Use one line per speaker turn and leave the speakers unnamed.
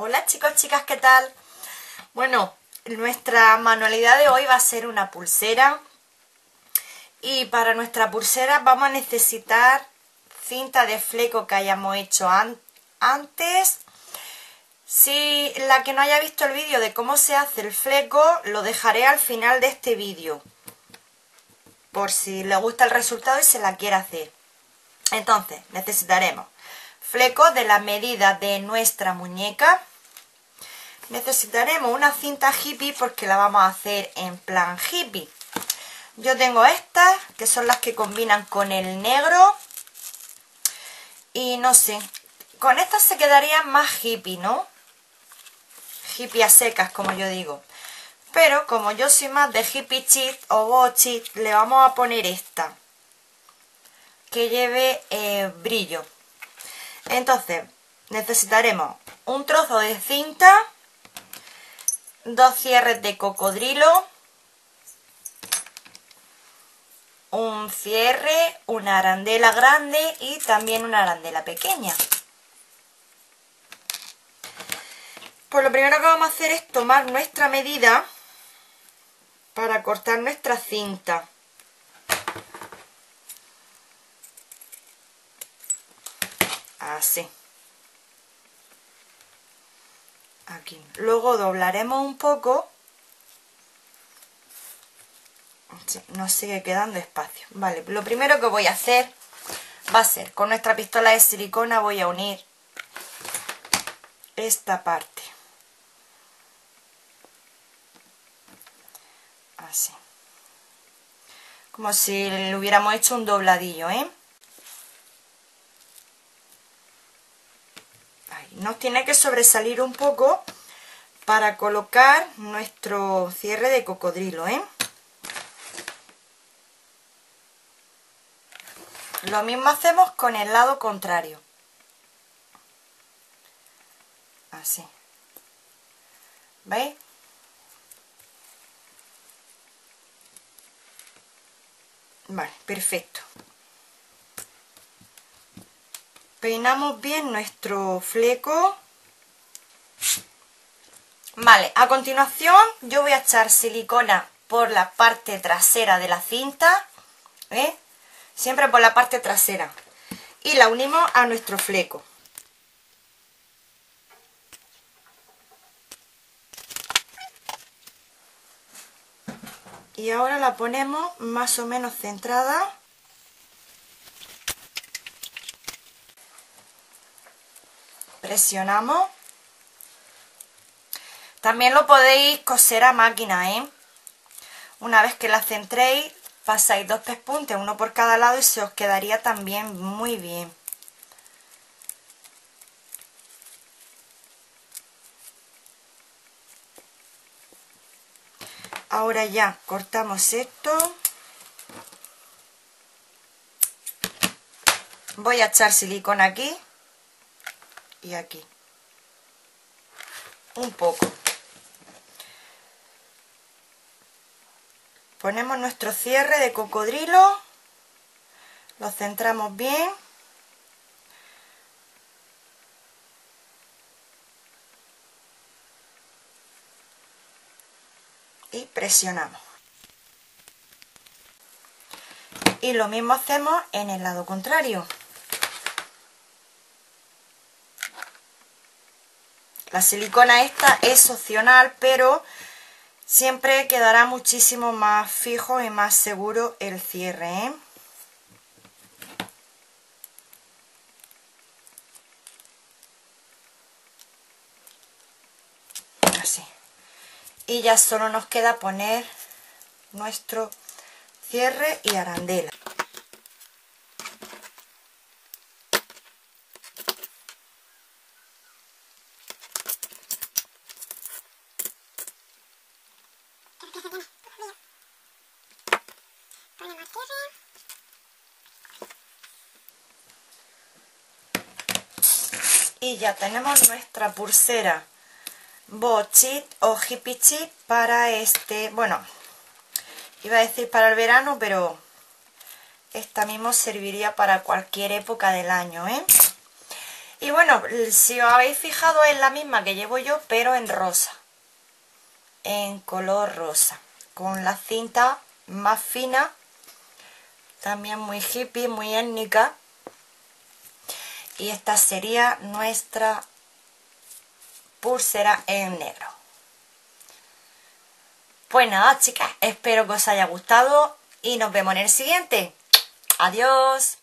Hola chicos, chicas, ¿qué tal? Bueno, nuestra manualidad de hoy va a ser una pulsera. Y para nuestra pulsera vamos a necesitar cinta de fleco que hayamos hecho antes. Si la que no haya visto el vídeo de cómo se hace el fleco lo dejaré al final de este vídeo por si le gusta el resultado y se la quiere hacer. Entonces necesitaremos fleco de la medida de nuestra muñeca necesitaremos una cinta hippie porque la vamos a hacer en plan hippie. Yo tengo estas, que son las que combinan con el negro. Y no sé, con estas se quedaría más hippie, ¿no? Hippie a secas, como yo digo. Pero como yo soy más de hippie cheat o bochit, le vamos a poner esta. Que lleve eh, brillo. Entonces, necesitaremos un trozo de cinta dos cierres de cocodrilo, un cierre, una arandela grande y también una arandela pequeña. Pues lo primero que vamos a hacer es tomar nuestra medida para cortar nuestra cinta. Así. aquí. Luego doblaremos un poco. Nos sigue quedando espacio. Vale, lo primero que voy a hacer va a ser con nuestra pistola de silicona voy a unir esta parte. Así. Como si le hubiéramos hecho un dobladillo ¿eh? Nos tiene que sobresalir un poco para colocar nuestro cierre de cocodrilo, ¿eh? Lo mismo hacemos con el lado contrario. Así. ¿Veis? Vale, perfecto peinamos bien nuestro fleco. Vale, a continuación yo voy a echar silicona por la parte trasera de la cinta ¿eh? siempre por la parte trasera. Y la unimos a nuestro fleco. Y ahora la ponemos más o menos centrada presionamos. También lo podéis coser a máquina ¿eh? una vez que la centréis pasáis dos pespuntes uno por cada lado y se os quedaría también muy bien. Ahora ya cortamos esto. Voy a echar silicona aquí y aquí. Un poco. Ponemos nuestro cierre de cocodrilo. Lo centramos bien. Y presionamos. Y lo mismo hacemos en el lado contrario La silicona esta es opcional, pero siempre quedará muchísimo más fijo y más seguro el cierre. ¿eh? Así. Y ya solo nos queda poner nuestro cierre y arandela. Y ya tenemos nuestra pulsera bochit o hippie chip para este, bueno, iba a decir para el verano, pero esta mismo serviría para cualquier época del año, ¿eh? Y bueno, si os habéis fijado es la misma que llevo yo, pero en rosa. En color rosa. Con la cinta más fina. También muy hippie, muy étnica. Y esta sería nuestra pulsera en negro. Pues nada, chicas, espero que os haya gustado y nos vemos en el siguiente. Adiós.